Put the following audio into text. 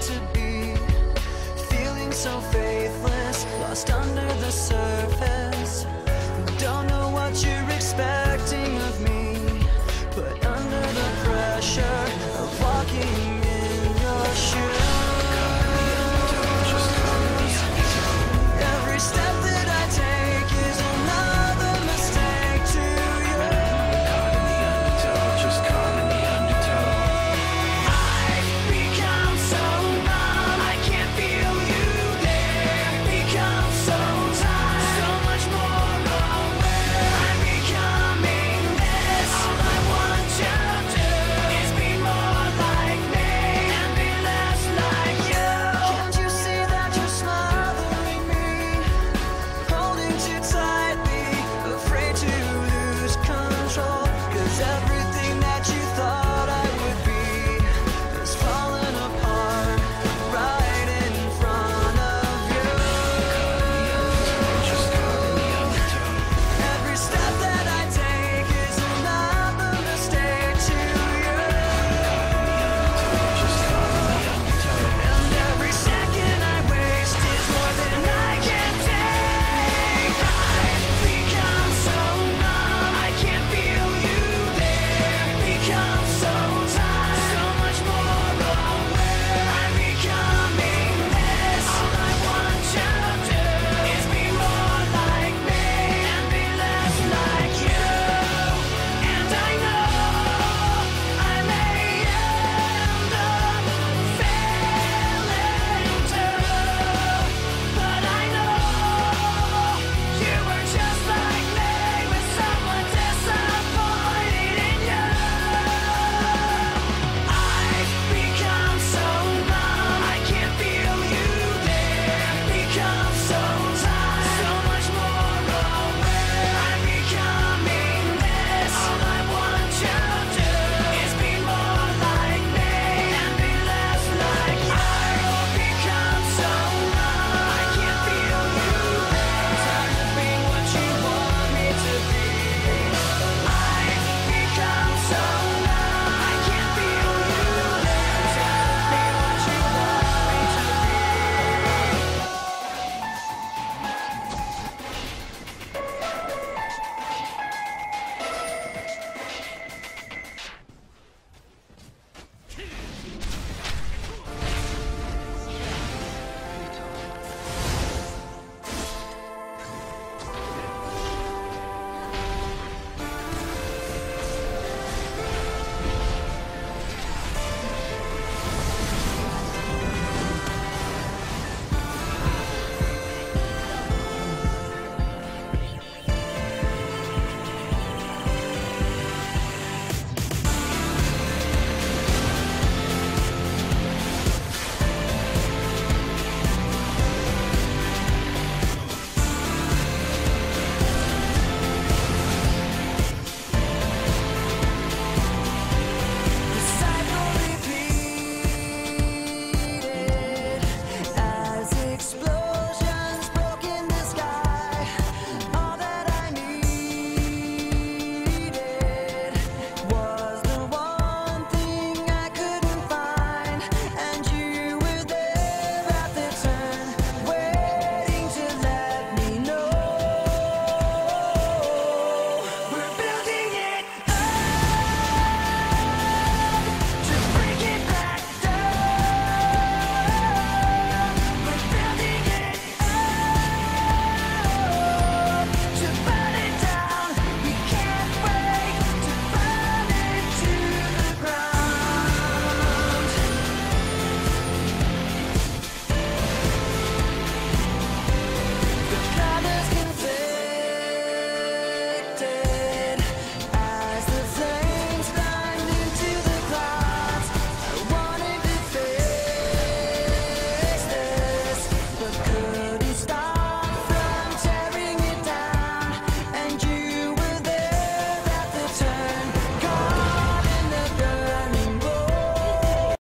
to be. Feeling so faithless Lost under the surface.